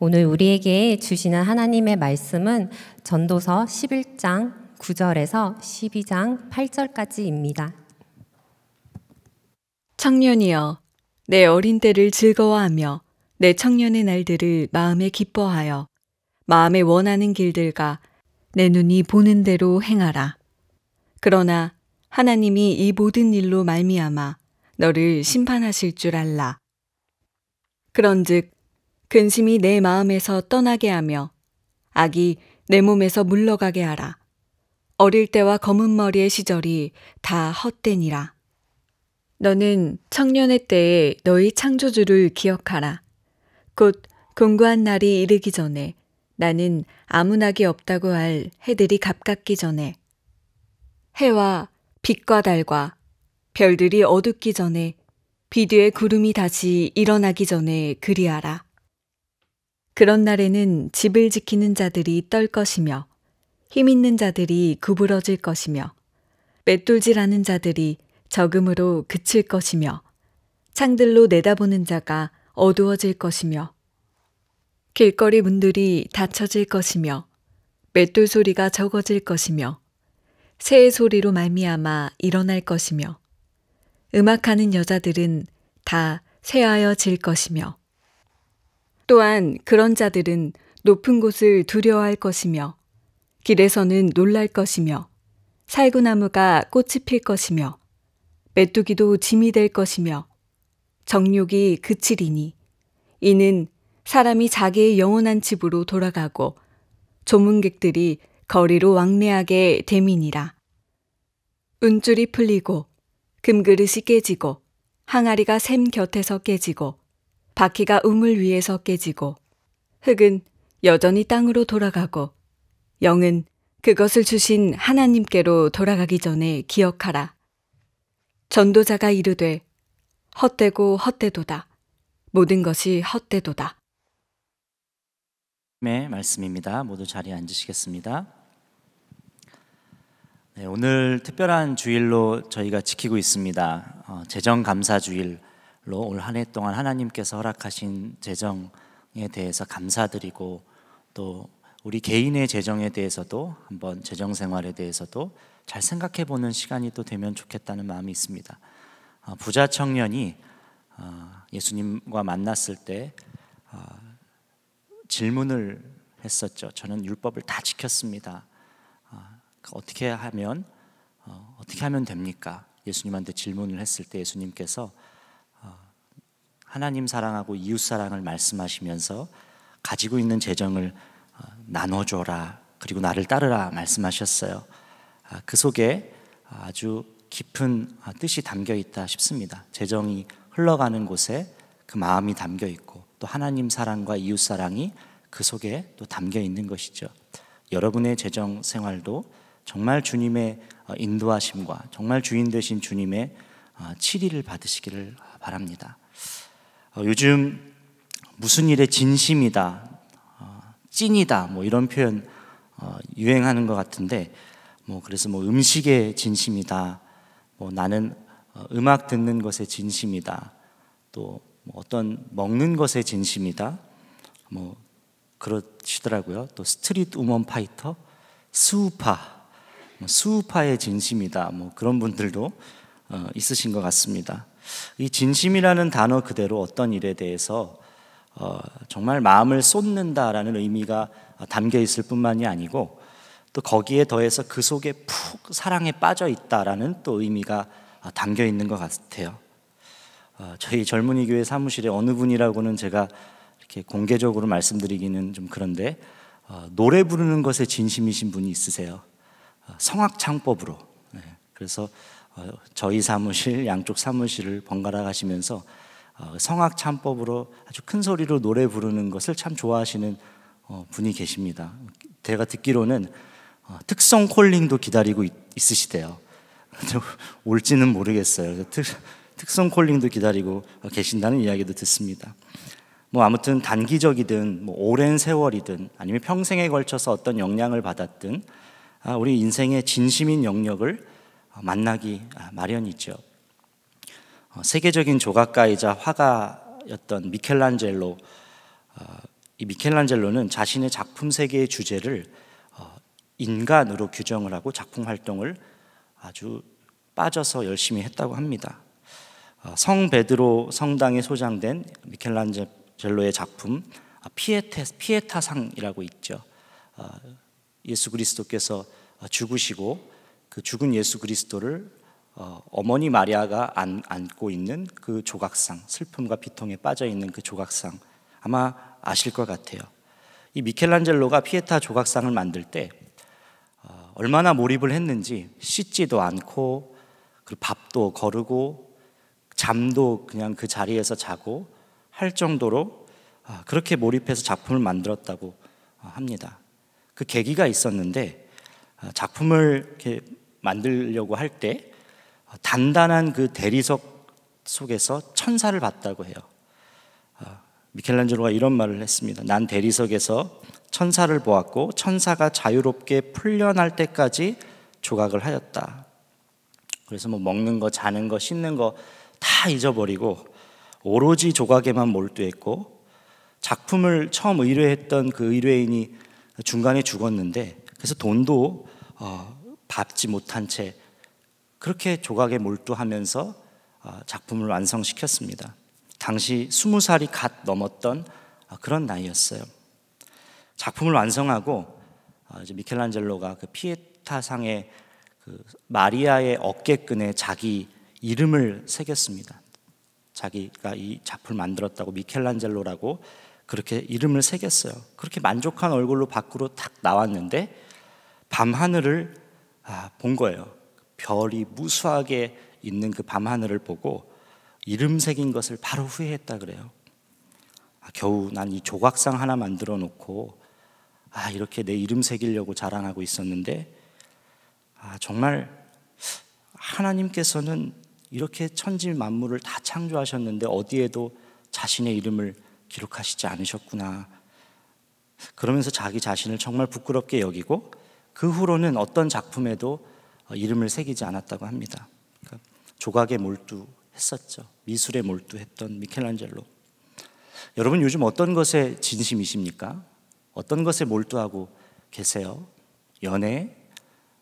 오늘 우리에게 주시는 하나님의 말씀은 전도서 11장 9절에서 12장 8절까지입니다. 청년이여, 내 어린 때를 즐거워하며 내 청년의 날들을 마음에 기뻐하여 마음에 원하는 길들과 내 눈이 보는 대로 행하라. 그러나 하나님이 이 모든 일로 말미암아 너를 심판하실 줄 알라. 그런즉 근심이 내 마음에서 떠나게 하며 악이 내 몸에서 물러가게 하라. 어릴 때와 검은 머리의 시절이 다 헛되니라. 너는 청년의 때에 너희 창조주를 기억하라. 곧 공고한 날이 이르기 전에 나는 아무 낙이 없다고 할 해들이 가깝기 전에 해와 빛과 달과 별들이 어둡기 전에 비뒤에 구름이 다시 일어나기 전에 그리하라. 그런 날에는 집을 지키는 자들이 떨 것이며 힘 있는 자들이 구부러질 것이며 맷돌질하는 자들이 적음으로 그칠 것이며 창들로 내다보는 자가 어두워질 것이며 길거리 문들이 닫혀질 것이며 맷돌 소리가 적어질 것이며 새의 소리로 말미암아 일어날 것이며 음악하는 여자들은 다 쇠하여 질 것이며 또한 그런 자들은 높은 곳을 두려워할 것이며 길에서는 놀랄 것이며 살구나무가 꽃이 필 것이며 메뚜기도 짐이 될 것이며 정욕이 그치리니 이는 사람이 자기의 영원한 집으로 돌아가고 조문객들이 거리로 왕래하게 됨이니라. 운줄이 풀리고 금그릇이 깨지고 항아리가 샘 곁에서 깨지고 바퀴가 우물 위에서 깨지고 흙은 여전히 땅으로 돌아가고 영은 그것을 주신 하나님께로 돌아가기 전에 기억하라. 전도자가 이르되 헛되고 헛되도다. 모든 것이 헛되도다. 네, 말씀입니다. 모두 자리에 앉으시겠습니다. 네, 오늘 특별한 주일로 저희가 지키고 있습니다. 어, 재정 감사 주일로 올 한 해 동안 하나님께서 허락하신 재정에 대해서 감사드리고 또 우리 개인의 재정에 대해서도 한번 재정 생활에 대해서도 잘 생각해 보는 시간이 또 되면 좋겠다는 마음이 있습니다. 어, 부자 청년이 어, 예수님과 만났을 때 어, 질문을 했었죠. 저는 율법을 다 지켰습니다. 어떻게 하면 어떻게 하면 됩니까? 예수님한테 질문을 했을 때 예수님께서 하나님 사랑하고 이웃 사랑을 말씀하시면서 가지고 있는 재정을 나눠줘라 그리고 나를 따르라 말씀하셨어요. 그 속에 아주 깊은 뜻이 담겨 있다 싶습니다. 재정이 흘러가는 곳에 그 마음이 담겨 있고 또 하나님 사랑과 이웃 사랑이 그 속에 또 담겨 있는 것이죠. 여러분의 재정 생활도 정말 주님의 어, 인도하심과 정말 주인 되신 주님의 어, 치리를 받으시기를 바랍니다. 어, 요즘 무슨 일에 진심이다, 찐이다, 뭐 이런 표현 유행하는 것 같은데, 뭐 그래서 뭐 음식에 진심이다, 뭐 나는 음악 듣는 것에 진심이다, 또 뭐 어떤 먹는 것에 진심이다, 뭐 그러시더라고요. 또 스트리트 우먼 파이터, 스우파, 뭐 스우파에 진심이다. 뭐 그런 분들도 어, 있으신 것 같습니다. 이 진심이라는 단어 그대로 어떤 일에 대해서 어, 정말 마음을 쏟는다라는 의미가 담겨 있을 뿐만이 아니고 또 거기에 더해서 그 속에 푹 사랑에 빠져 있다라는 또 의미가 담겨 있는 것 같아요. 어, 저희 젊은이 교회 사무실에 어느 분이라고는 제가 이렇게 공개적으로 말씀드리기는 좀 그런데 어, 노래 부르는 것에 진심이신 분이 있으세요. 어, 성악 창법으로. 네, 그래서 어, 저희 사무실 양쪽 사무실을 번갈아 가시면서 어, 성악 창법으로 아주 큰 소리로 노래 부르는 것을 참 좋아하시는 어, 분이 계십니다. 제가 듣기로는 어, 특성 콜링도 기다리고 있, 으시대요 올지는 모르겠어요. 특, 특성 콜링도 기다리고 계신다는 이야기도 듣습니다. 뭐 아무튼 단기적이든 뭐 오랜 세월이든 아니면 평생에 걸쳐서 어떤 영향을 받았든 아, 우리 인생의 진심인 영역을 만나기 마련이죠. 어, 세계적인 조각가이자 화가였던 미켈란젤로 어, 이 미켈란젤로는 자신의 작품 세계의 주제를 어, 인간으로 규정을 하고 작품 활동을 아주 빠져서 열심히 했다고 합니다. 어, 성 베드로 성당에 소장된 미켈란젤로의 작품 아, 피에테 피에타상이라고 있죠. 어, 예수 그리스도께서 죽으시고 그 죽은 예수 그리스도를 어머니 마리아가 안, 안고 있는 그 조각상 슬픔과 비통에 빠져 있는 그 조각상 아마 아실 것 같아요. 이 미켈란젤로가 피에타 조각상을 만들 때 어, 얼마나 몰입을 했는지 씻지도 않고 그 밥도 거르고 잠도 그냥 그 자리에서 자고 할 정도로 아, 그렇게 몰입해서 작품을 만들었다고 어, 합니다. 그 계기가 있었는데 아, 작품을 이렇게 만들려고 할 때 단단한 그 대리석 속에서 천사를 봤다고 해요. 미켈란젤로가 이런 말을 했습니다. 난 대리석에서 천사를 보았고 천사가 자유롭게 풀려날 때까지 조각을 하였다. 그래서 뭐 먹는 거, 자는 거, 씻는 거 다 잊어버리고 오로지 조각에만 몰두했고 작품을 처음 의뢰했던 그 의뢰인이 중간에 죽었는데 그래서 돈도 어, 받지 못한 채 그렇게 조각에 몰두하면서 어, 작품을 완성시켰습니다. 당시 스무 살이 갓 넘었던 그런 나이였어요. 작품을 완성하고 어, 이제 미켈란젤로가 그 피에타상의 그 마리아의 어깨끈에 자기 이름을 새겼습니다. 자기가 이 작품을 만들었다고 미켈란젤로라고 그렇게 이름을 새겼어요. 그렇게 만족한 얼굴로 밖으로 탁 나왔는데 밤 하늘을 아, 본 거예요. 별이 무수하게 있는 그 밤 하늘을 보고 이름 새긴 것을 바로 후회했다 그래요. 아, 겨우 난 이 조각상 하나 만들어 놓고 아 이렇게 내 이름 새기려고 자랑하고 있었는데 아 정말 하나님께서는 이렇게 천지 만물을 다 창조하셨는데 어디에도 자신의 이름을 기록하시지 않으셨구나. 그러면서 자기 자신을 정말 부끄럽게 여기고 그 후로는 어떤 작품에도 이름을 새기지 않았다고 합니다. 그러니까 조각에 몰두 했었죠. 미술에 몰두했던 미켈란젤로. 여러분 요즘 어떤 것에 진심이십니까? 어떤 것에 몰두하고 계세요? 연애,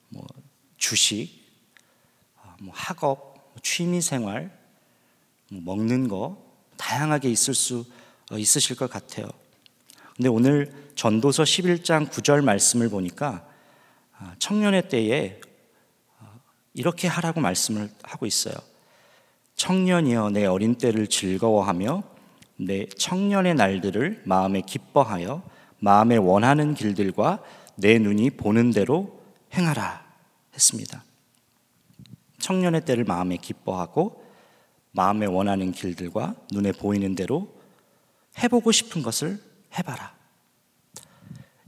뭐 주식, 아, 뭐 학업, 뭐 취미 생활, 뭐 먹는 거 다양하게 있을 수 어, 있으실 것 같아요. 근데 오늘 전도서 11장 9절 말씀을 보니까 아, 청년의 때에 어, 이렇게 하라고 말씀을 하고 있어요. 청년이여 내 어린 때를 즐거워하며 내 청년의 날들을 마음에 기뻐하여 마음에 원하는 길들과 내 눈이 보는 대로 행하라 했습니다. 청년의 때를 마음에 기뻐하고 마음에 원하는 길들과 눈에 보이는 대로 해보고 싶은 것을 해봐라.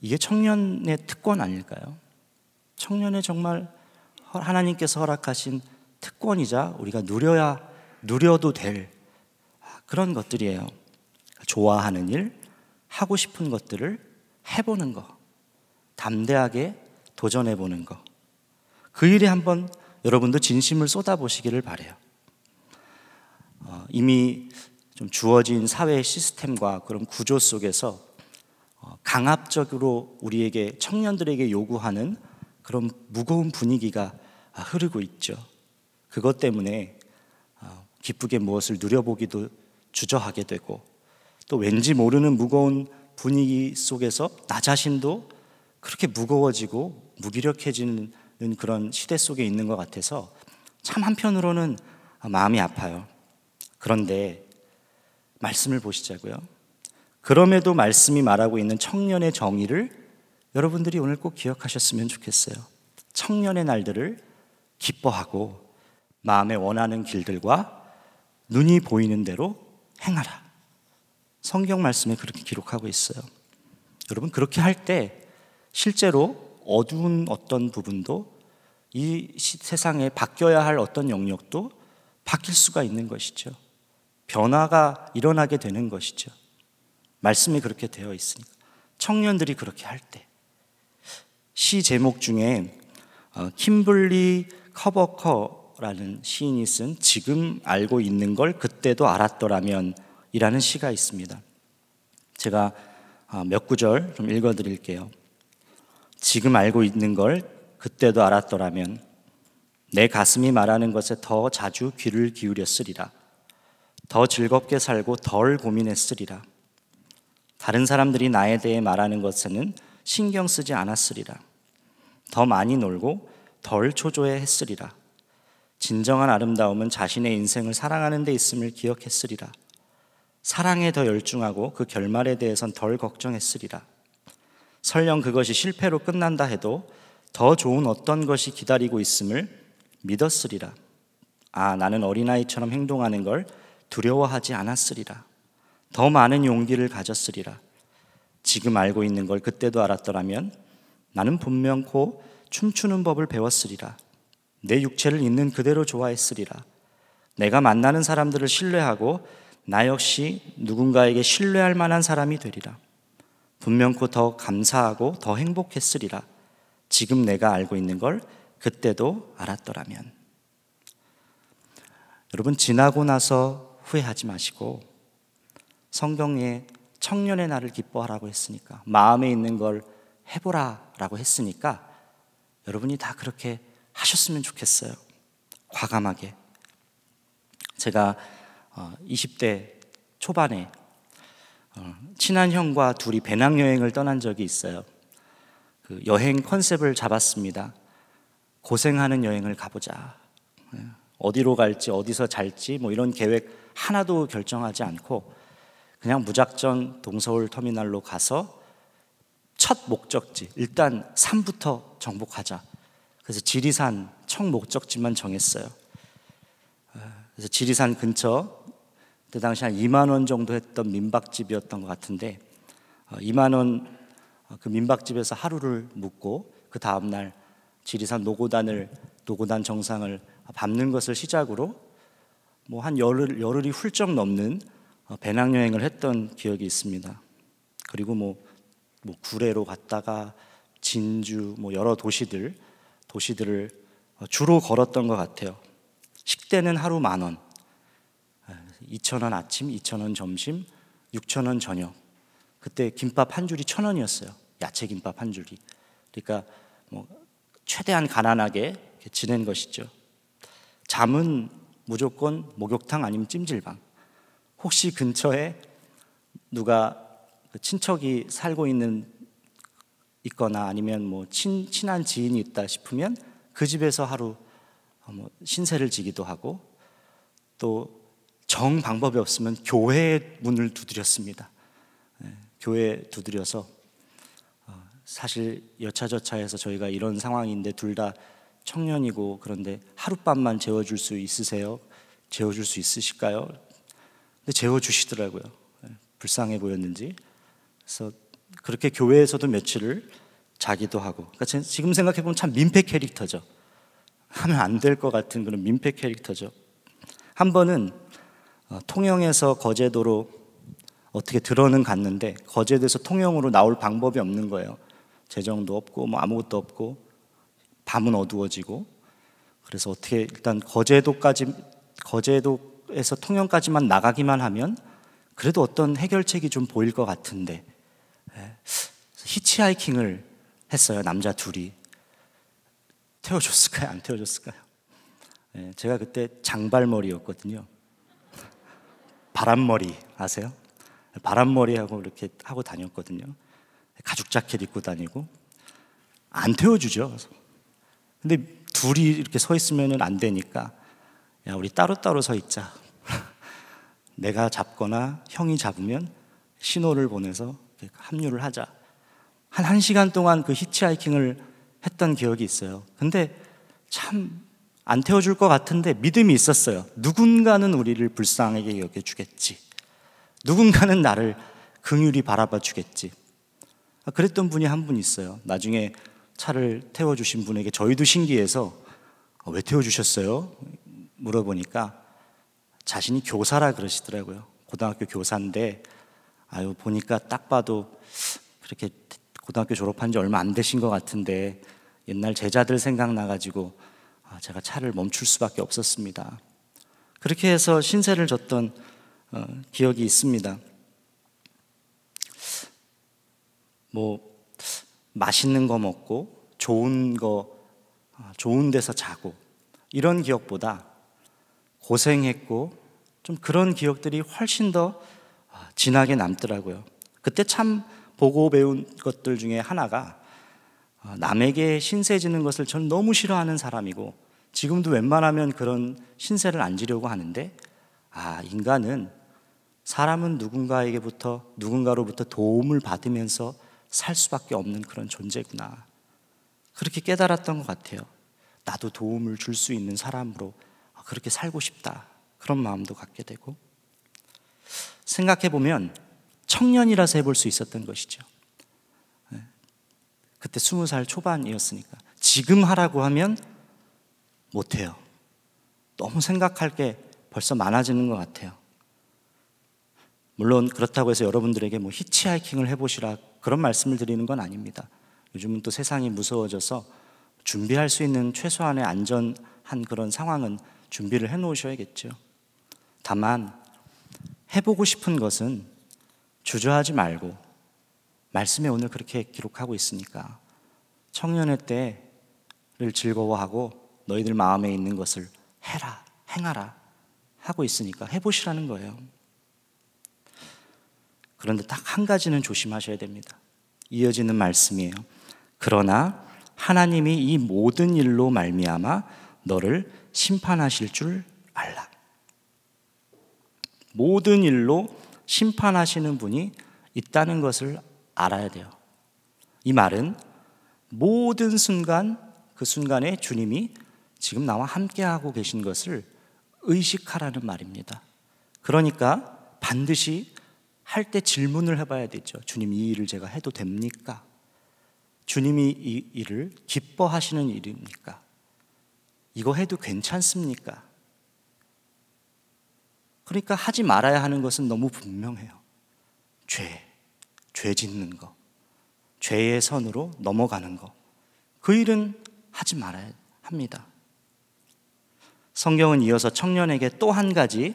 이게 청년의 특권 아닐까요? 청년의 정말 하나님께서 허락하신 특권이자 우리가 누려야 누려도 될 그런 것들이에요. 좋아하는 일, 하고 싶은 것들을 해보는 거, 담대하게 도전해 보는 거. 그 일에 한번 여러분도 진심을 쏟아보시기를 바래요. 어, 이미 좀 주어진 사회 시스템과 그런 구조 속에서 어, 강압적으로 우리에게 청년들에게 요구하는 그런 무거운 분위기가 흐르고 있죠. 그것 때문에 기쁘게 무엇을 누려보기도 주저하게 되고 또 왠지 모르는 무거운 분위기 속에서 나 자신도 그렇게 무거워지고 무기력해지는 그런 시대 속에 있는 것 같아서 참 한편으로는 마음이 아파요. 그런데 말씀을 보시자고요. 그럼에도 말씀이 말하고 있는 청년의 정의를 여러분들이 오늘 꼭 기억하셨으면 좋겠어요. 청년의 날들을 기뻐하고 마음에 원하는 길들과 눈이 보이는 대로 행하라. 성경 말씀에 그렇게 기록하고 있어요. 여러분, 그렇게 할 때 실제로 어두운 어떤 부분도 이 세상에 바뀌어야 할 어떤 영역도 바뀔 수가 있는 것이죠. 변화가 일어나게 되는 것이죠. 말씀이 그렇게 되어 있으니까. 청년들이 그렇게 할 때. 시 제목 중에 어, 킴블리 커버커 라는 시인이 쓴 지금 알고 있는 걸 그때도 알았더라면 이라는 시가 있습니다. 제가 아, 몇 구절 좀 읽어 드릴게요. 지금 알고 있는 걸 그때도 알았더라면 내 가슴이 말하는 것에 더 자주 귀를 기울였으리라. 더 즐겁게 살고 덜 고민했으리라. 다른 사람들이 나에 대해 말하는 것에는 신경 쓰지 않았으리라. 더 많이 놀고 덜 초조해 했으리라. 진정한 아름다움은 자신의 인생을 사랑하는 데 있음을 기억했으리라. 사랑에 더 열중하고 그 결말에 대해선 덜 걱정했으리라. 설령 그것이 실패로 끝난다 해도 더 좋은 어떤 것이 기다리고 있음을 믿었으리라. 아, 나는 어린아이처럼 행동하는 걸 두려워하지 않았으리라. 더 많은 용기를 가졌으리라. 지금 알고 있는 걸 그때도 알았더라면 나는 분명코 춤추는 법을 배웠으리라. 내 육체를 있는 그대로 좋아했으리라. 내가 만나는 사람들을 신뢰하고 나 역시 누군가에게 신뢰할 만한 사람이 되리라. 분명코 더 감사하고 더 행복했으리라. 지금 내가 알고 있는 걸 그때도 알았더라면. 여러분, 지나고 나서 후회하지 마시고 성경에 청년의 날을 기뻐하라고 했으니까 마음에 있는 걸 해보라라고 했으니까 여러분이 다 그렇게 하셨으면 좋겠어요. 과감하게. 제가 20대 어, 초반에 어, 친한 형과 둘이 배낭여행을 떠난 적이 있어요. 그 여행 컨셉을 잡았습니다. 고생하는 여행을 가보자. 예, 어디로 갈지, 어디서 잘지, 뭐 이런 계획 하나도 결정하지 않고 그냥 무작정 동서울 터미널로 가서 첫 목적지, 일단 산부터 정복하자. 그래서 지리산 청 목적지만 정했어요. 그래서 지리산 근처 그 당시 한 2만 원 정도 했던 민박집이었던 것 같은데 2만 어, 원그 어, 민박집에서 하루를 묵고 그 다음 날 지리산 노고단을 노고단 정상을 밟는 것을 시작으로 뭐 한 열흘 열흘이 훌쩍 넘는 어, 배낭여행을 했던 기억이 있습니다. 그리고 뭐, 뭐 구례로 갔다가 진주 뭐 여러 도시들 도시들을 주로 걸었던 것 같아요. 식대는 하루 만 원, 2천 원 아침, 2천 원 점심, 6천 원 저녁. 그때 김밥 한 줄이 천 원이었어요. 야채 김밥 한 줄이. 그러니까 뭐 최대한 가난하게 지낸 것이죠. 잠은 무조건 목욕탕 아니면 찜질방. 혹시 근처에 누가 그 친척이 살고 있는 있거나 아니면 뭐 친, 친한 지인이 있다 싶으면 그 집에서 하루 어, 뭐 신세를 지기도 하고 또 정 방법이 없으면 교회 문을 두드렸습니다. 네, 교회 두드려서 어, 사실 여차저차해서 저희가 이런 상황인데 둘 다 청년이고 그런데 하룻밤만 재워줄 수 있으세요? 재워줄 수 있으실까요? 근데 재워주시더라고요. 네, 불쌍해 보였는지. 그래서 그렇게 교회에서도 며칠을 자기도 하고. 그러니까 지금 생각해 보면 참 민폐 캐릭터죠. 하면 안 될 것 같은 그런 민폐 캐릭터죠. 한 번은 어, 통영에서 거제도로 어떻게 들어는 갔는데 거제도에서 통영으로 나올 방법이 없는 거예요. 재정도 없고 뭐 아무것도 없고 밤은 어두워지고 그래서 어떻게 일단 거제도까지 거제도 에서 통영까지만 나가기만 하면 그래도 어떤 해결책이 좀 보일 것 같은데 예. 히치하이킹을 했어요. 남자 둘이. 태워줬을까요? 안 태워줬을까요? 네, 제가 그때 장발머리였거든요. 바람머리 아세요? 바람머리하고 이렇게 하고 다녔거든요. 가죽 자켓 입고 다니고 안 태워주죠. 근데 둘이 이렇게 서 있으면 안 되니까 야 우리 따로따로 서 있자. 내가 잡거나 형이 잡으면 신호를 보내서 합류를 하자. 한 1시간 동안 그 히치하이킹을 했던 기억이 있어요. 근데 참 안 태워줄 것 같은데 믿음이 있었어요. 누군가는 우리를 불쌍하게 여겨주겠지. 누군가는 나를 긍휼히 바라봐 주겠지. 아, 그랬던 분이 한 분 있어요. 나중에 차를 태워주신 분에게 저희도 신기해서 어, 왜 태워주셨어요? 물어보니까 자신이 교사라 그러시더라고요. 고등학교 교사인데 아유 보니까 딱 봐도 그렇게 고등학교 졸업한 지 얼마 안 되신 것 같은데 옛날 제자들 생각나가지고 아, 제가 차를 멈출 수밖에 없었습니다. 그렇게 해서 신세를 졌던 어, 기억이 있습니다. 뭐 맛있는 거 먹고 좋은 거 아, 좋은 데서 자고 이런 기억보다 고생했고 좀 그런 기억들이 훨씬 더 아, 진하게 남더라고요. 그때 참 보고 배운 것들 중에 하나가 아, 남에게 신세 지는 것을 저는 너무 싫어하는 사람이고 지금도 웬만하면 그런 신세를 안 지려고 하는데 아, 인간은 사람은 누군가에게부터 누군가로부터 도움을 받으면서 살 수밖에 없는 그런 존재구나. 그렇게 깨달았던 것 같아요. 나도 도움을 줄 수 있는 사람으로 그렇게 살고 싶다. 그런 마음도 갖게 되고 생각해 보면 청년이라서 해볼 수 있었던 것이죠. 네. 그때 스무 살 초반이었으니까 지금 하라고 하면 못해요. 너무 생각할 게 벌써 많아지는 것 같아요. 물론 그렇다고 해서 여러분들에게 뭐 히치하이킹을 해보시라 그런 말씀을 드리는 건 아닙니다. 요즘은 또 세상이 무서워져서 준비할 수 있는 최소한의 안전한 그런 상황은 준비를 해 놓으셔야겠죠. 다만 해보고 싶은 것은 주저하지 말고 말씀에 오늘 그렇게 기록하고 있으니까 청년의 때를 즐거워하고 너희들 마음에 있는 것을 해라, 행하라 하고 있으니까 해보시라는 거예요. 그런데 딱 한 가지는 조심하셔야 됩니다. 이어지는 말씀이에요. 그러나 하나님이 이 모든 일로 말미암아 너를 심판하실 줄 알라. 모든 일로 심판하시는 분이 있다는 것을 알아야 돼요. 이 말은 모든 순간 그 순간에 주님이 지금 나와 함께하고 계신 것을 의식하라는 말입니다. 그러니까 반드시 할 때 질문을 해봐야 되죠. 주님 이 일을 제가 해도 됩니까? 주님이 이 일을 기뻐하시는 일입니까? 이거 해도 괜찮습니까? 그러니까 하지 말아야 하는 것은 너무 분명해요. 죄, 죄 짓는 거, 죄의 선으로 넘어가는 거. 그 일은 하지 말아야 합니다. 성경은 이어서 청년에게 또 한 가지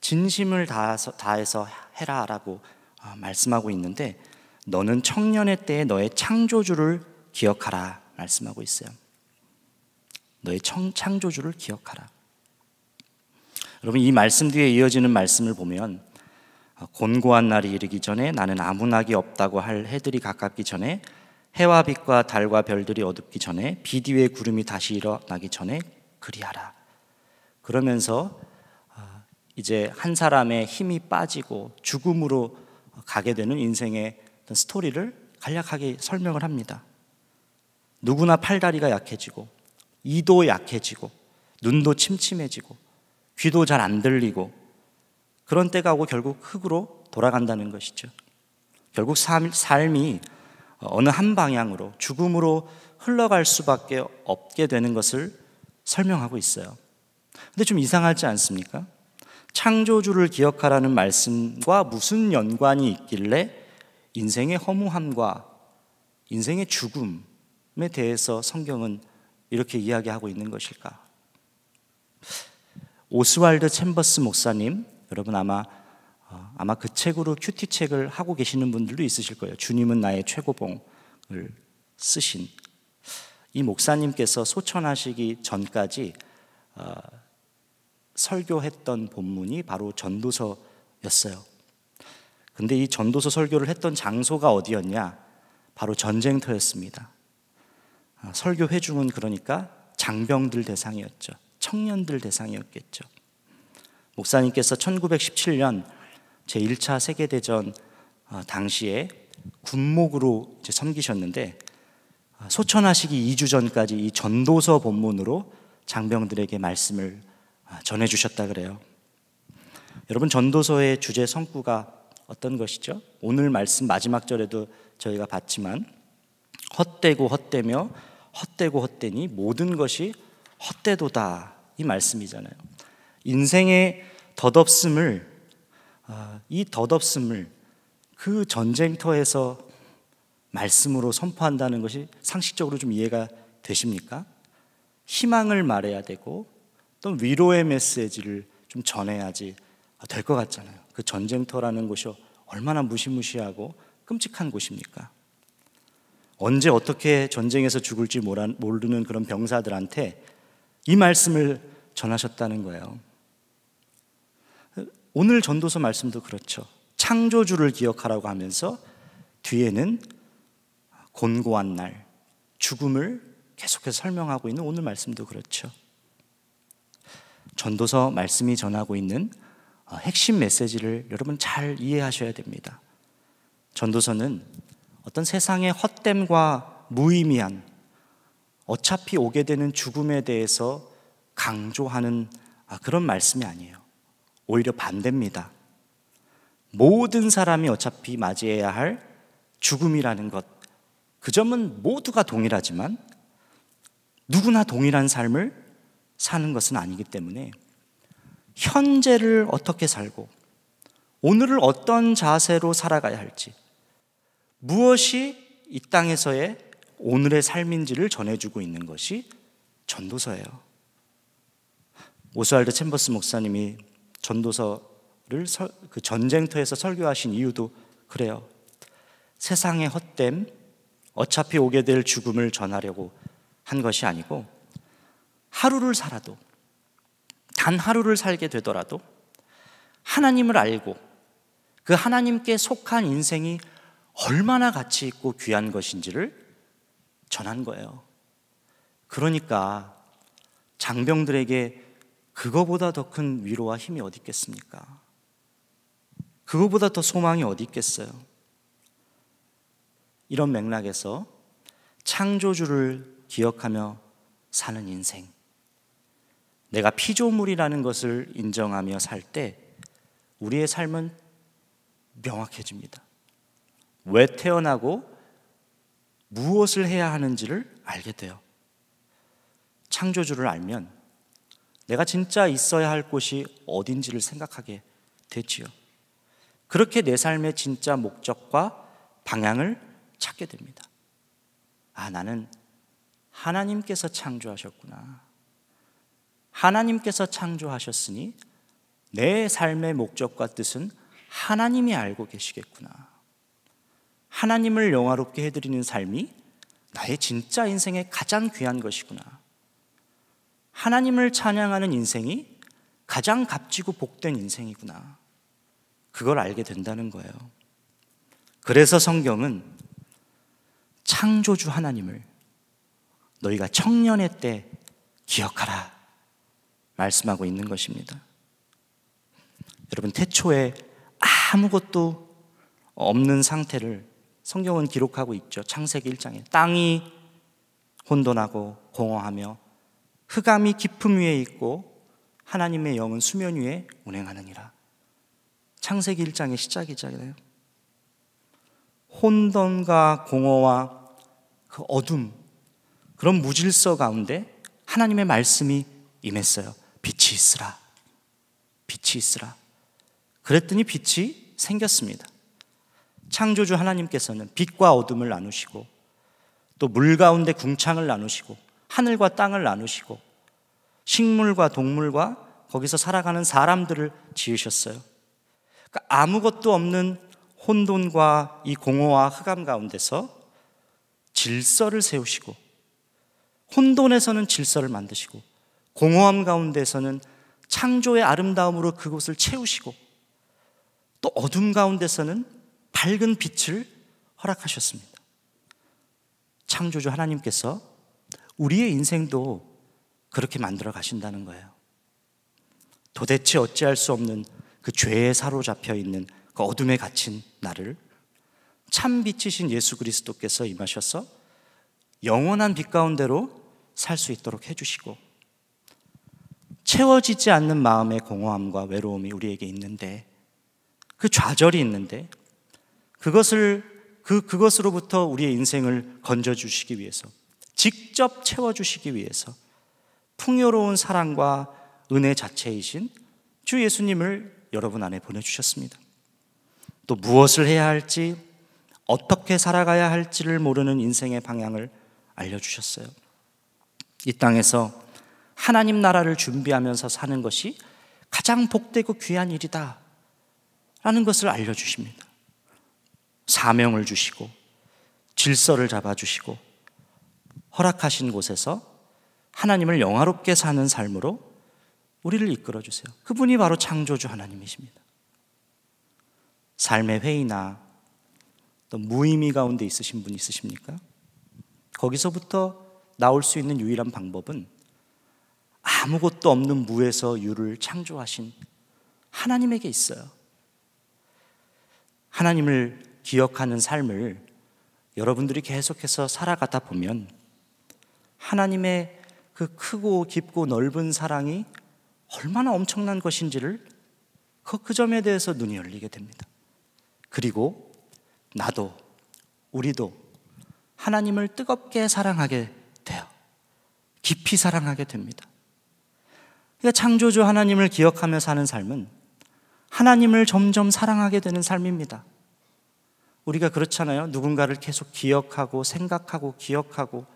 진심을 다해서, 다해서 해라라고 아, 말씀하고 있는데 너는 청년의 때에 너의 창조주를 기억하라 말씀하고 있어요. 너의 청, 창조주를 기억하라. 여러분 이 말씀 뒤에 이어지는 말씀을 보면 곤고한 날이 이르기 전에 나는 아무 낙이 없다고 할 해들이 가깝기 전에 해와 빛과 달과 별들이 어둡기 전에 비디 위에 구름이 다시 일어나기 전에 그리하라. 그러면서 아, 이제 한 사람의 힘이 빠지고 죽음으로 가게 되는 인생의 스토리를 간략하게 설명을 합니다. 누구나 팔다리가 약해지고 이도 약해지고 눈도 침침해지고 귀도 잘 안 들리고 그런 때가 오고 결국 흙으로 돌아간다는 것이죠. 결국 삶이 어느 한 방향으로 죽음으로 흘러갈 수밖에 없게 되는 것을 설명하고 있어요. 근데 좀 이상하지 않습니까? 창조주를 기억하라는 말씀과 무슨 연관이 있길래 인생의 허무함과 인생의 죽음에 대해서 성경은 이렇게 이야기하고 있는 것일까? 오스왈드 챔버스 목사님, 여러분 아마 어, 아마 그 책으로 큐티 책을 하고 계시는 분들도 있으실 거예요. 주님은 나의 최고봉을 쓰신 이 목사님께서 소천하시기 전까지 어, 설교했던 본문이 바로 전도서였어요. 근데 이 전도서 설교를 했던 장소가 어디였냐? 바로 전쟁터였습니다. 아, 설교 회중은 그러니까 장병들 대상이었죠. 청년들 대상이었겠죠. 목사님께서 1917년 제1차 세계대전 아, 당시에 군목으로 섬기셨는데 아, 소천하시기 2주 전까지 이 전도서 본문으로 장병들에게 말씀을 전해 주셨다 그래요. 여러분 전도서의 주제 성구가 어떤 것이죠? 오늘 말씀 마지막 절에도 저희가 봤지만 헛되고 헛되며 헛되고 헛되니 모든 것이 헛되도다 이 말씀이잖아요. 인생의 덧없음을 아, 이 덧없음을 그 전쟁터에서 말씀으로 선포한다는 것이 상식적으로 좀 이해가 되십니까? 희망을 말해야 되고 또 위로의 메시지를 좀 전해야지 될 것 같잖아요. 그 전쟁터라는 곳이 얼마나 무시무시하고 끔찍한 곳입니까? 언제 어떻게 전쟁에서 죽을지 모르는 그런 병사들한테 이 말씀을 전하셨다는 거예요. 오늘 전도서 말씀도 그렇죠. 창조주를 기억하라고 하면서 뒤에는 곤고한 날, 죽음을 계속해서 설명하고 있는 오늘 말씀도 그렇죠. 전도서 말씀이 전하고 있는 어, 핵심 메시지를 여러분 잘 이해하셔야 됩니다. 전도서는 어떤 세상의 헛됨과 무의미한 어차피 오게 되는 죽음에 대해서 강조하는 아, 그런 말씀이 아니에요. 오히려 반대입니다. 모든 사람이 어차피 맞이해야 할 죽음이라는 것, 그 점은 모두가 동일하지만 누구나 동일한 삶을 사는 것은 아니기 때문에 현재를 어떻게 살고 오늘을 어떤 자세로 살아가야 할지 무엇이 이 땅에서의 오늘의 삶인지를 전해주고 있는 것이 전도서예요. 오스왈드 챔버스 목사님이 전도서를 그 전쟁터에서 설교하신 이유도 그래요. 세상의 헛됨, 어차피 오게 될 죽음을 전하려고 한 것이 아니고 하루를 살아도 단 하루를 살게 되더라도 하나님을 알고 그 하나님께 속한 인생이 얼마나 가치 있고 귀한 것인지를 전한 거예요. 그러니까 장병들에게 그거보다 더 큰 위로와 힘이 어디 있겠습니까? 그거보다 더 소망이 어디 있겠어요? 이런 맥락에서 창조주를 기억하며 사는 인생. 내가 피조물이라는 것을 인정하며 살 때 우리의 삶은 명확해집니다. 왜 태어나고 무엇을 해야 하는지를 알게 돼요. 창조주를 알면 내가 진짜 있어야 할 곳이 어딘지를 생각하게 되지요. 그렇게 내 삶의 진짜 목적과 방향을 찾게 됩니다. 아, 나는 하나님께서 창조하셨구나. 하나님께서 창조하셨으니 내 삶의 목적과 뜻은 하나님이 알고 계시겠구나. 하나님을 영화롭게 해드리는 삶이 나의 진짜 인생의 가장 귀한 것이구나. 하나님을 찬양하는 인생이 가장 값지고 복된 인생이구나. 그걸 알게 된다는 거예요. 그래서 성경은 창조주 하나님을 너희가 청년의 때 기억하라 말씀하고 있는 것입니다. 여러분 태초에 아무것도 없는 상태를 성경은 기록하고 있죠. 창세기 1장에 땅이 혼돈하고 공허하며 흑암이 깊음 위에 있고 하나님의 영은 수면 위에 운행하느니라. 창세기 1장의 시작이잖아요. 혼돈과 공허와 그 어둠, 그런 무질서 가운데 하나님의 말씀이 임했어요. 빛이 있으라. 빛이 있으라. 그랬더니 빛이 생겼습니다. 창조주 하나님께서는 빛과 어둠을 나누시고 또 물 가운데 궁창을 나누시고 하늘과 땅을 나누시고 식물과 동물과 거기서 살아가는 사람들을 지으셨어요. 그러니까 아무것도 없는 혼돈과 이 공허와 흑암 가운데서 질서를 세우시고 혼돈에서는 질서를 만드시고 공허함 가운데서는 창조의 아름다움으로 그곳을 채우시고 또 어둠 가운데서는 밝은 빛을 허락하셨습니다. 창조주 하나님께서 우리의 인생도 그렇게 만들어 가신다는 거예요. 도대체 어찌할 수 없는 그 죄에 사로잡혀 있는 그 어둠에 갇힌 나를 참 빛이신 예수 그리스도께서 임하셔서 영원한 빛 가운데로 살 수 있도록 해주시고 채워지지 않는 마음의 공허함과 외로움이 우리에게 있는데 그 좌절이 있는데 그것을 그 그것으로부터 우리의 인생을 건져 주시기 위해서 직접 채워 주시기 위해서 풍요로운 사랑과 은혜 자체이신 주 예수님을 여러분 안에 보내 주셨습니다. 또 무엇을 해야 할지 어떻게 살아가야 할지를 모르는 인생의 방향을 알려 주셨어요. 이 땅에서 하나님 나라를 준비하면서 사는 것이 가장 복되고 귀한 일이다. 라는 것을 알려주십니다. 사명을 주시고 질서를 잡아주시고 허락하신 곳에서 하나님을 영화롭게 사는 삶으로 우리를 이끌어 주세요. 그분이 바로 창조주 하나님이십니다. 삶의 회의나 또 무의미 가운데 있으신 분 있으십니까? 거기서부터 나올 수 있는 유일한 방법은 아무것도 없는 무에서 유를 창조하신 하나님에게 있어요. 하나님을 기억하는 삶을 여러분들이 계속해서 살아가다 보면 하나님의 그 크고 깊고 넓은 사랑이 얼마나 엄청난 것인지를 그, 그 점에 대해서 눈이 열리게 됩니다. 그리고 나도, 우리도 하나님을 뜨겁게 사랑하게 돼요. 깊이 사랑하게 됩니다. 그러니까 창조주 하나님을 기억하며 사는 삶은 하나님을 점점 사랑하게 되는 삶입니다. 우리가 그렇잖아요. 누군가를 계속 기억하고 생각하고 기억하고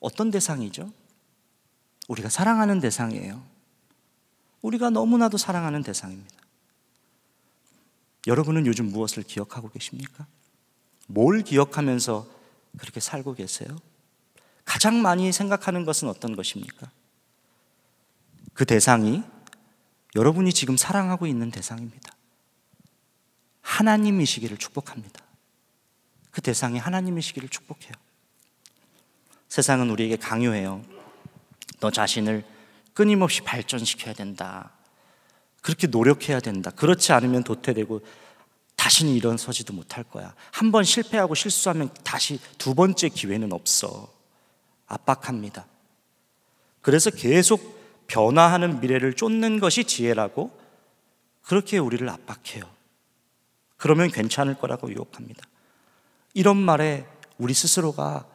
어떤 대상이죠? 우리가 사랑하는 대상이에요. 우리가 너무나도 사랑하는 대상입니다. 여러분은 요즘 무엇을 기억하고 계십니까? 뭘 기억하면서 그렇게 살고 계세요? 가장 많이 생각하는 것은 어떤 것입니까? 그 대상이 여러분이 지금 사랑하고 있는 대상입니다. 하나님이시기를 축복합니다. 그 대상이 하나님이시기를 축복해요. 세상은 우리에게 강요해요. 너 자신을 끊임없이 발전시켜야 된다. 그렇게 노력해야 된다. 그렇지 않으면 도태되고 다시는 일어서지도 못할 거야. 한 번 실패하고 실수하면 다시 두 번째 기회는 없어. 압박합니다. 그래서 계속 변화하는 미래를 쫓는 것이 지혜라고 그렇게 우리를 압박해요. 그러면 괜찮을 거라고 유혹합니다. 이런 말에 우리 스스로가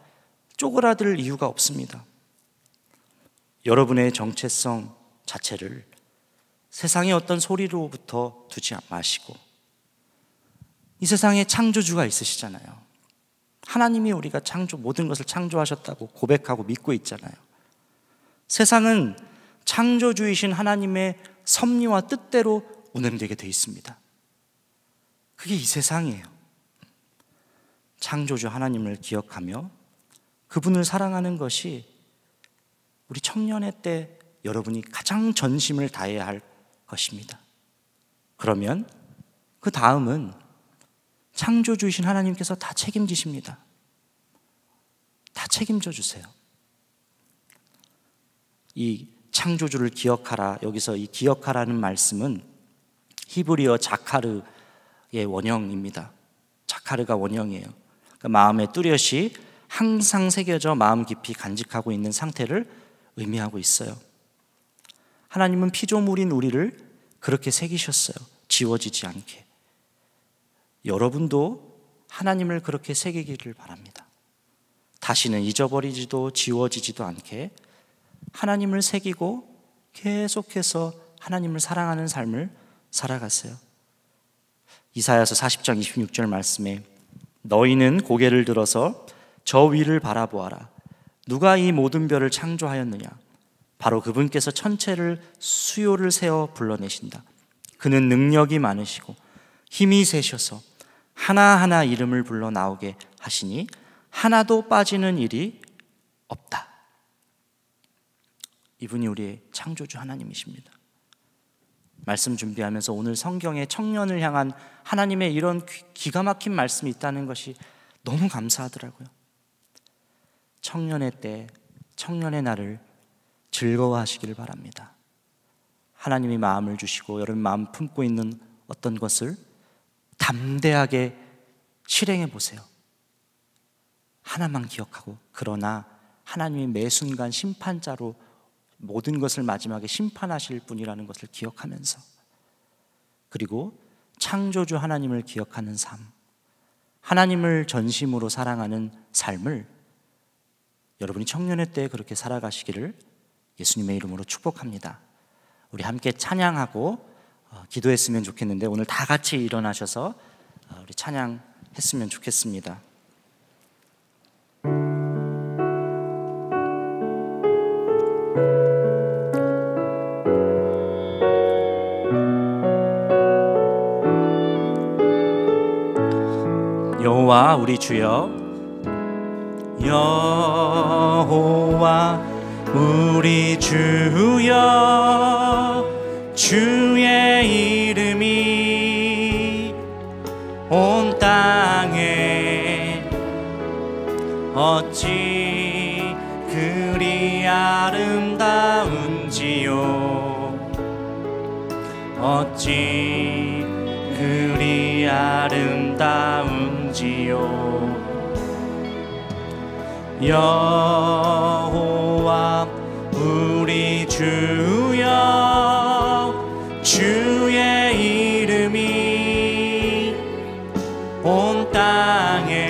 쪼그라들 이유가 없습니다. 여러분의 정체성 자체를 세상의 어떤 소리로부터 두지 마시고 이 세상에 창조주가 있으시잖아요. 하나님이 우리가 창조 모든 것을 창조하셨다고 고백하고 믿고 있잖아요. 세상은 창조주이신 하나님의 섭리와 뜻대로 운행되게 되어 있습니다. 그게 이 세상이에요. 창조주 하나님을 기억하며 그분을 사랑하는 것이 우리 청년의 때 여러분이 가장 전심을 다해야 할 것입니다. 그러면 그 다음은 창조주이신 하나님께서 다 책임지십니다. 다 책임져 주세요. 이 창조주를 기억하라. 여기서 이 기억하라는 말씀은 히브리어 자카르 의 원형입니다. 자카르가 원형이에요. 그러니까 마음에 뚜렷이 항상 새겨져 마음 깊이 간직하고 있는 상태를 의미하고 있어요. 하나님은 피조물인 우리를 그렇게 새기셨어요. 지워지지 않게. 여러분도 하나님을 그렇게 새기기를 바랍니다. 다시는 잊어버리지도 지워지지도 않게 하나님을 새기고 계속해서 하나님을 사랑하는 삶을 살아갔어요. 이사야서 40장 26절 말씀에 너희는 고개를 들어서 저 위를 바라보아라. 누가 이 모든 별을 창조하였느냐? 바로 그분께서 천체를 수요를 세워 불러내신다. 그는 능력이 많으시고 힘이 세셔서 하나하나 이름을 불러 나오게 하시니 하나도 빠지는 일이 없다. 이분이 우리의 창조주 하나님이십니다. 말씀 준비하면서 오늘 성경에 청년을 향한 하나님의 이런 기가 막힌 말씀이 있다는 것이 너무 감사하더라고요. 청년의 때, 청년의 날을 즐거워하시기를 바랍니다. 하나님이 마음을 주시고 여러분 마음 품고 있는 어떤 것을 담대하게 실행해 보세요. 하나만 기억하고 그러나 하나님이 매 순간 심판자로 모든 것을 마지막에 심판하실 분이라는 것을 기억하면서 그리고 창조주 하나님을 기억하는 삶, 하나님을 전심으로 사랑하는 삶을 여러분이 청년의 때 그렇게 살아가시기를 예수님의 이름으로 축복합니다. 우리 함께 찬양하고 어, 기도했으면 좋겠는데 오늘 다 같이 일어나셔서 어, 우리 찬양했으면 좋겠습니다. 여호와 우리 주여. 여호와 우리 주여. 주의 이름이 온 땅에 어찌 그리 아름다운지요? 어찌 그리 아름다운 지요. 여호와 우리 주여 주의 이름이 온 땅에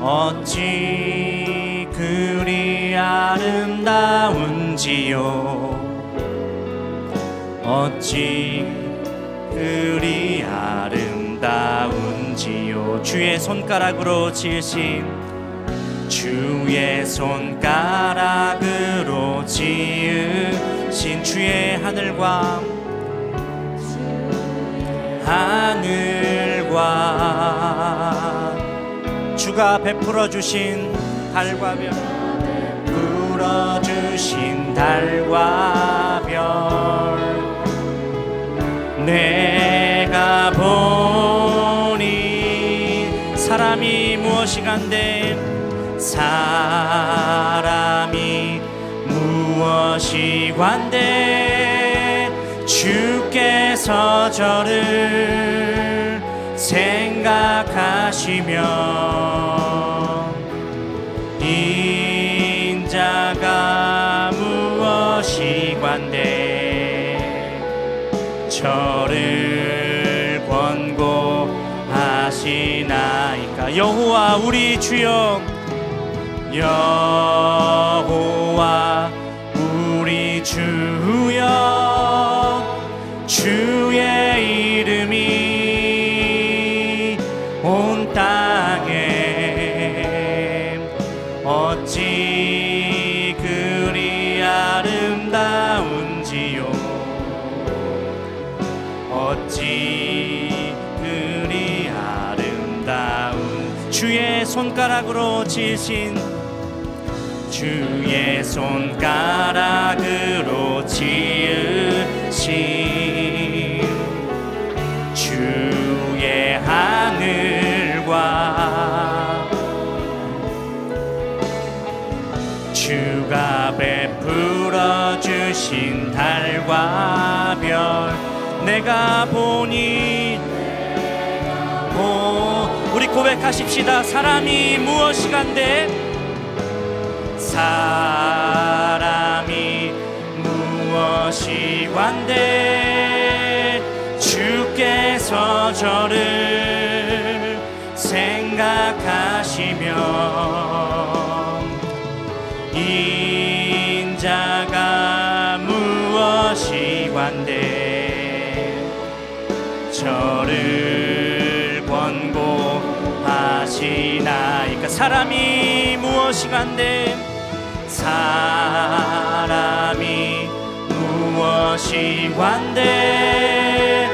어찌 그리 아름다운지요? 어찌 그리 아름다운지요 주의 손가락으로 지으신 주의 손가락으로 지으신 주의 하늘과 하늘과 주가 베풀어 주신 달과 별 베풀어 주신 달과 별. 내 가 보니 사람이 무엇이 간대 사람이 무엇이 관대 주께서 저를 생각하시면 인자가 무엇이 관대 저 여호와 우리 주여 여호와 손가락으로 지으신 주의 손가락으로 지으신 주의 하늘과 주가 베풀어 주신 달과 별 내가 보니 오 우리 고백하십시다. 사람이 무엇이간데 사람이 무엇이 관대? 주께서 저를 생각하시면 인자가 무엇이 관대? 저를 나이까 사람이 무엇이 간대? 사람이 무엇이 관대?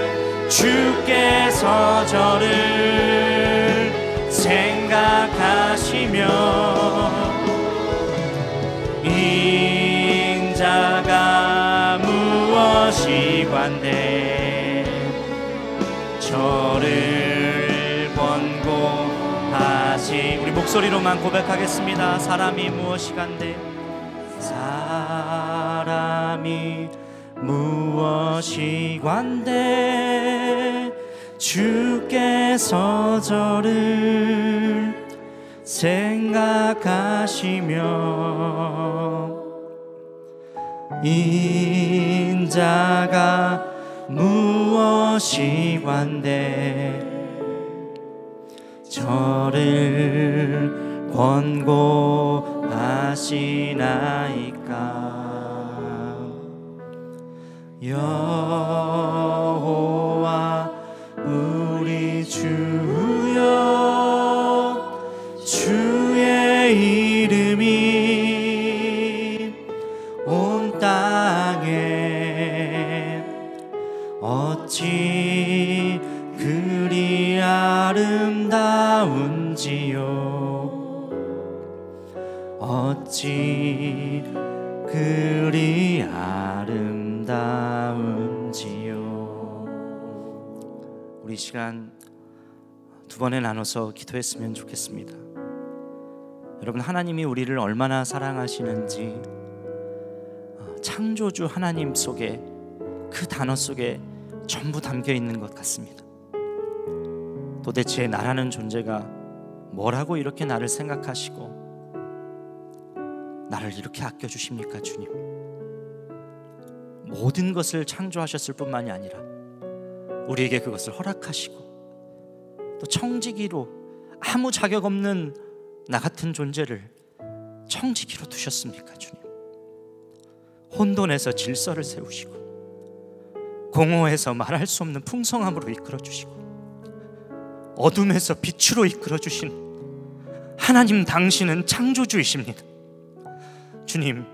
주께서 저를 생각하시며 인자가 무엇이 관대? 저를 목소리로만 고백하겠습니다. 사람이 무엇이 간대? 사람이 무엇이 관대? 주께서 저를 생각하시며 인자가 무엇이 관대 저를 권고하시나이까? 여호 어찌 그리 아름다운지요 우리 시간 두 번에 나눠서 기도했으면 좋겠습니다 여러분 하나님이 우리를 얼마나 사랑하시는지 어, 창조주 하나님 속에 그 단어 속에 전부 담겨 있는 것 같습니다. 도대체 나라는 존재가 뭐라고 이렇게 나를 생각하시고 나를 이렇게 아껴 주십니까, 주님? 모든 것을 창조하셨을 뿐만이 아니라 우리에게 그것을 허락하시고 또 청지기로 아무 자격 없는 나 같은 존재를 청지기로 두셨습니까, 주님? 혼돈에서 질서를 세우시고 공허해서 말할 수 없는 풍성함으로 이끌어 주시고 어둠에서 빛으로 이끌어 주신 하나님 당신은 창조주이십니다. 주님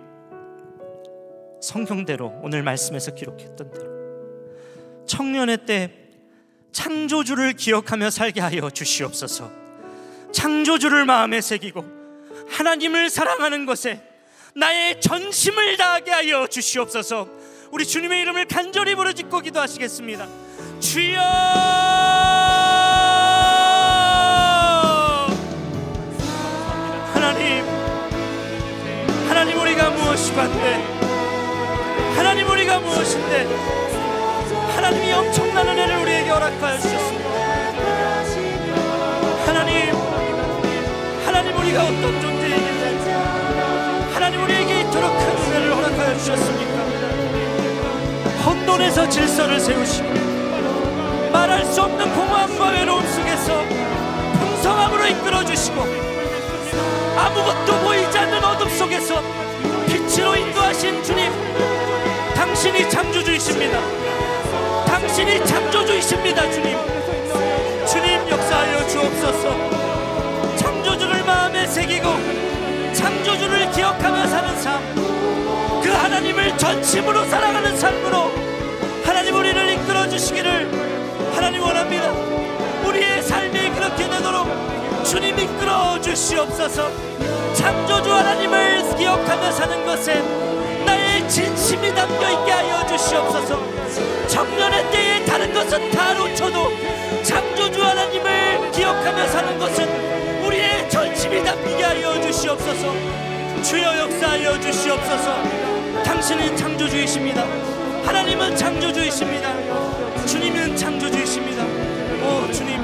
성경대로 오늘 말씀에서 기록했던 대로 청년의 때 창조주를 기억하며 살게 하여 주시옵소서. 창조주를 마음에 새기고 하나님을 사랑하는 것에 나의 전심을 다하게 하여 주시옵소서. 우리 주님의 이름을 간절히 부르짖고 기도하시겠습니다. 주여! 하나님 우리가 무엇이 반대? 하나님 우리가 무엇인데? 하나님이 엄청난 은혜를 우리에게 허락하여 주셨습니다. 하나님, 하나님 우리가 어떤 존재이길래 하나님 우리에게 이토록 큰 은혜를 허락하여 주셨습니까? 혼돈에서 질서를 세우시고 말할 수 없는 공허함과 외로움 속에서 풍성함으로 이끌어 주시고 아무것도 보이지 않는 어둠 속에서 빛으로 인도하신 주님 당신이 창조주이십니다. 당신이 창조주이십니다 주님. 주님 역사하여 주옵소서. 창조주를 마음에 새기고 창조주를 기억하며 사는 삶, 그 하나님을 전심으로 사랑하는 삶으로 하나님 우리를 이끌어 주시기를 하나님 원합니다. 우리의 되도록 주님 이끌어 주시옵소서. 창조주 하나님을 기억하며 사는 것에 나의 진심이 담겨 있게 하여 주시옵소서. 청년의 때에 다른 것은 다 놓쳐도 창조주 하나님을 기억하며 사는 것은 우리의 전심이 담기게 하여 주시옵소서. 주여 역사하여 주시옵소서. 당신은 창조주이십니다. 하나님은 창조주이십니다. 주님은 창조주이십니다. 오 주님,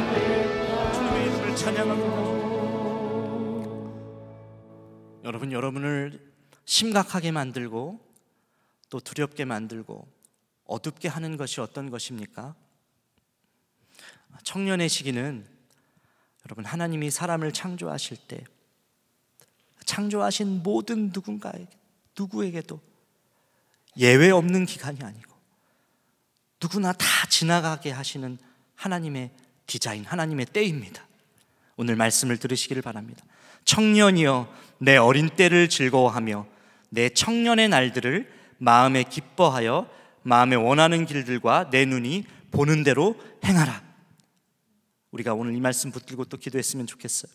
찬양합니다. 여러분, 여러분을 심각하게 만들고 또 두렵게 만들고 어둡게 하는 것이 어떤 것입니까? 청년의 시기는 여러분 하나님이 사람을 창조하실 때 창조하신 모든 누군가에게 누구에게도 예외 없는 기간이 아니고 누구나 다 지나가게 하시는 하나님의 디자인, 하나님의 때입니다. 오늘 말씀을 들으시기를 바랍니다. 청년이여 내 어린 때를 즐거워하며 내 청년의 날들을 마음에 기뻐하여 마음에 원하는 길들과 내 눈이 보는 대로 행하라. 우리가 오늘 이 말씀 붙들고 또 기도했으면 좋겠어요.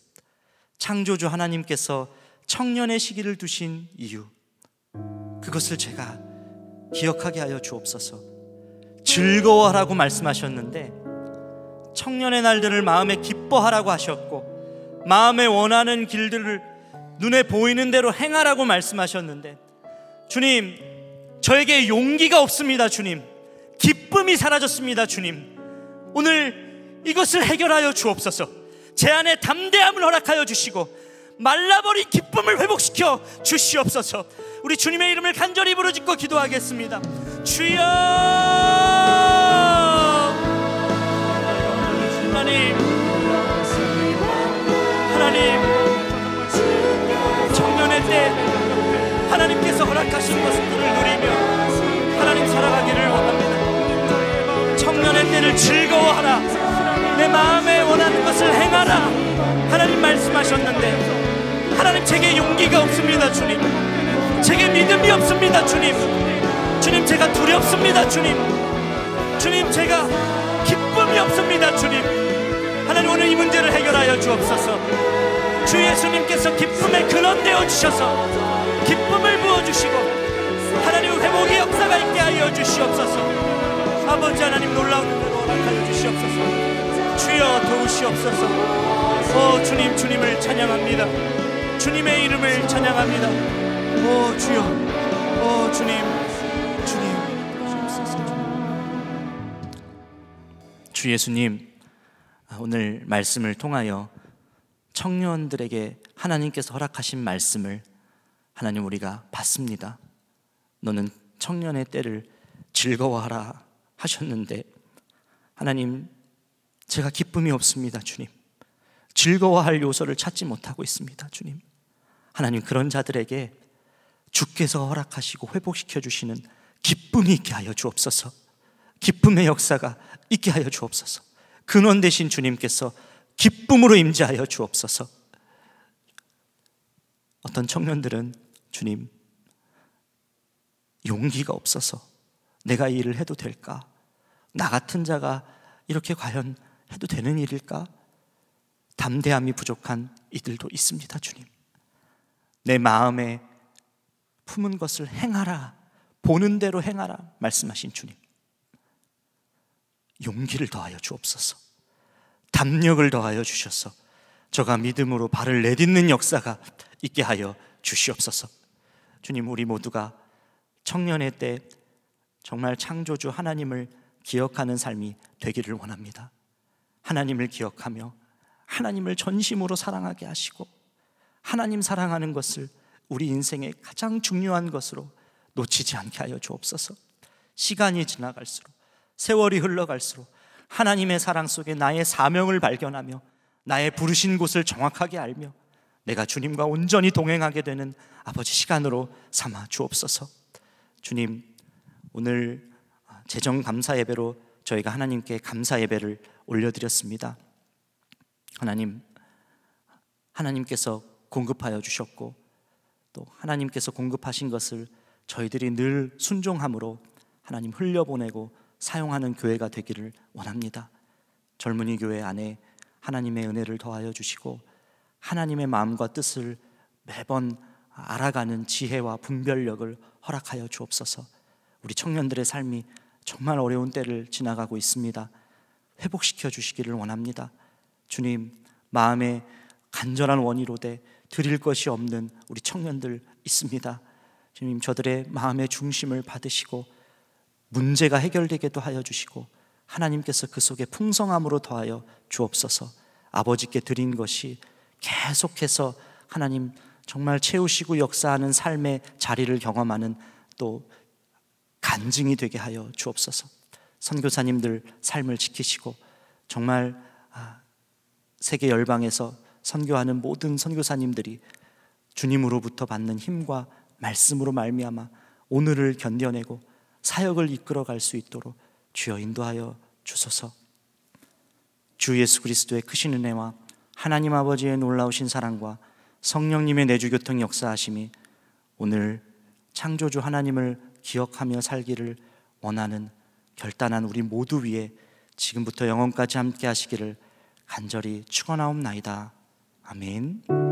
창조주 하나님께서 청년의 시기를 두신 이유, 그것을 제가 기억하게 하여 주옵소서. 즐거워하라고 말씀하셨는데, 청년의 날들을 마음에 기뻐하라고 하셨고, 마음에 원하는 길들을 눈에 보이는 대로 행하라고 말씀하셨는데, 주님, 저에게 용기가 없습니다, 주님. 기쁨이 사라졌습니다, 주님. 오늘 이것을 해결하여 주옵소서. 제 안에 담대함을 허락하여 주시고 말라버린 기쁨을 회복시켜 주시옵소서. 우리 주님의 이름을 간절히 부르짖고 기도하겠습니다. 주여 하나님 하나님 청년의 때 하나님께서 허락하신 것들을 누리며 하나님 살아가기를 원합니다. 청년의 때를 즐거워하라. 내 마음에 원하는 것을 행하라. 하나님 말씀하셨는데 하나님 제게 용기가 없습니다, 주님. 제게 믿음이 없습니다, 주님. 주님 제가 두렵습니다, 주님. 주님 제가 기쁨이 없습니다, 주님. 하나님 오늘 이 문제를 해결하여 주옵소서. 주 예수님께서 기쁨의 근원 되어 주셔서 기쁨을 부어 주시고 하나님 회복의 역사가 있게 하여 주시옵소서. 아버지 하나님 놀라운 은혜로 허락하여 주시옵소서. 주여 도우시옵소서. 오 주님 주님을 찬양합니다. 주님의 이름을 찬양합니다. 오 주여, 오 주님, 주님. 주 예수님 아, 오늘 말씀을 통하여 청년들에게 하나님께서 허락하신 말씀을 하나님 우리가 받습니다. 너는 청년의 때를 즐거워하라 하셨는데 하나님 제가 기쁨이 없습니다, 주님. 즐거워할 요소를 찾지 못하고 있습니다, 주님. 하나님 그런 자들에게 주께서 허락하시고 회복시켜 주시는 기쁨이 있게 하여 주옵소서. 기쁨의 역사가 있게 하여 주옵소서. 근원 되신 주님께서 기쁨으로 임재하여 주옵소서. 어떤 청년들은 주님 용기가 없어서 내가 이 일을 해도 될까? 나 같은 자가 이렇게 과연 해도 되는 일일까? 담대함이 부족한 이들도 있습니다, 주님. 내 마음에 품은 것을 행하라. 보는 대로 행하라. 말씀하신 주님. 용기를 더하여 주옵소서. 담력을 더하여 주셔서 저가 믿음으로 발을 내딛는 역사가 있게 하여 주시옵소서. 주님, 우리 모두가 청년의 때 정말 창조주 하나님을 기억하는 삶이 되기를 원합니다. 하나님을 기억하며 하나님을 전심으로 사랑하게 하시고 하나님 사랑하는 것을 우리 인생의 가장 중요한 것으로 놓치지 않게 하여 주옵소서. 시간이 지나갈수록 세월이 흘러갈수록 하나님의 사랑 속에 나의 사명을 발견하며 나의 부르신 곳을 정확하게 알며 내가 주님과 온전히 동행하게 되는 아버지 시간으로 삼아 주옵소서. 주님, 오늘 재정 감사 예배로 저희가 하나님께 감사 예배를 올려드렸습니다. 하나님, 하나님께서 공급하여 주셨고 또 하나님께서 공급하신 것을 저희들이 늘 순종함으로 하나님 흘려보내고 사용하는 교회가 되기를 원합니다. 젊은이 교회 안에 하나님의 은혜를 더하여 주시고 하나님의 마음과 뜻을 매번 알아가는 지혜와 분별력을 허락하여 주옵소서. 우리 청년들의 삶이 정말 어려운 때를 지나가고 있습니다. 회복시켜 주시기를 원합니다. 주님, 마음에 간절한 원이로되 드릴 것이 없는 우리 청년들 있습니다. 주님, 저들의 마음의 중심을 받으시고 문제가 해결되게도 하여 주시고 하나님께서 그 속에 풍성함으로 더하여 주옵소서. 아버지께 드린 것이 계속해서 하나님 정말 채우시고 역사하는 삶의 자리를 경험하는 또 간증이 되게 하여 주옵소서. 선교사님들 삶을 지키시고 정말 아, 세계 열방에서 선교하는 모든 선교사님들이 주님으로부터 받는 힘과 말씀으로 말미암아 오늘을 견뎌내고 사역을 이끌어갈 수 있도록 주여 인도하여 주소서. 주 예수 그리스도의 크신 은혜와 하나님 아버지의 놀라우신 사랑과 성령님의 내주 교통 역사하심이 오늘 창조주 하나님을 기억하며 살기를 원하는 결단한 우리 모두 위에 지금부터 영원까지 함께 하시기를 간절히 축원하옵나이다. 아멘.